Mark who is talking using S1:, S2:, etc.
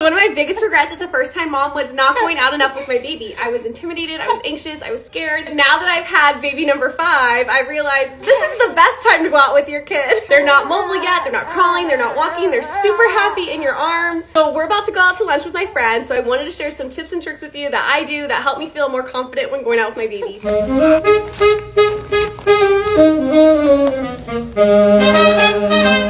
S1: One of my biggest regrets as a first time mom was not going out enough with my baby. I was intimidated, I was anxious, I was scared. Now that I've had baby number five, I realized this is the best time to go out with your kid. They're not mobile yet, they're not crawling, they're not walking, they're super happy in your arms. So we're about to go out to lunch with my friends, so I wanted to share some tips and tricks with you that I do that help me feel more confident when going out with my baby.